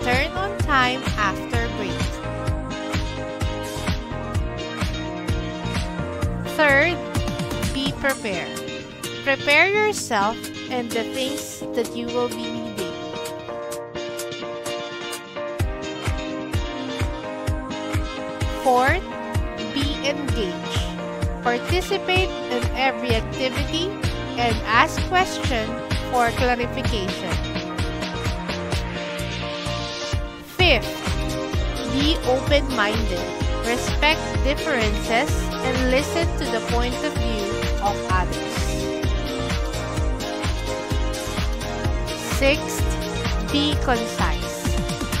return on time after break. Third, be prepared. Prepare yourself and the things that you will be needing. Fourth, be engaged. Participate in every activity and ask questions for clarification. Fifth, be open-minded. Respect differences and listen to the point of view of others. Sixth, be concise.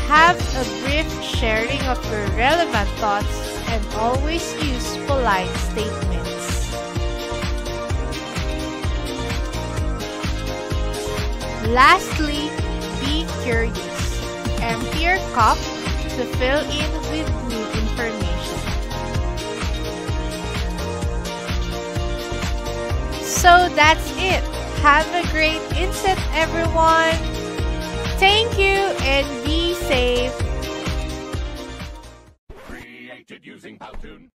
Have a brief sharing of your relevant thoughts and always use polite statements. Lastly, be curious. Empty your cup to fill in with new information. So that's it. Have a great inset, everyone. Thank you and be safe. Created using Powtoon.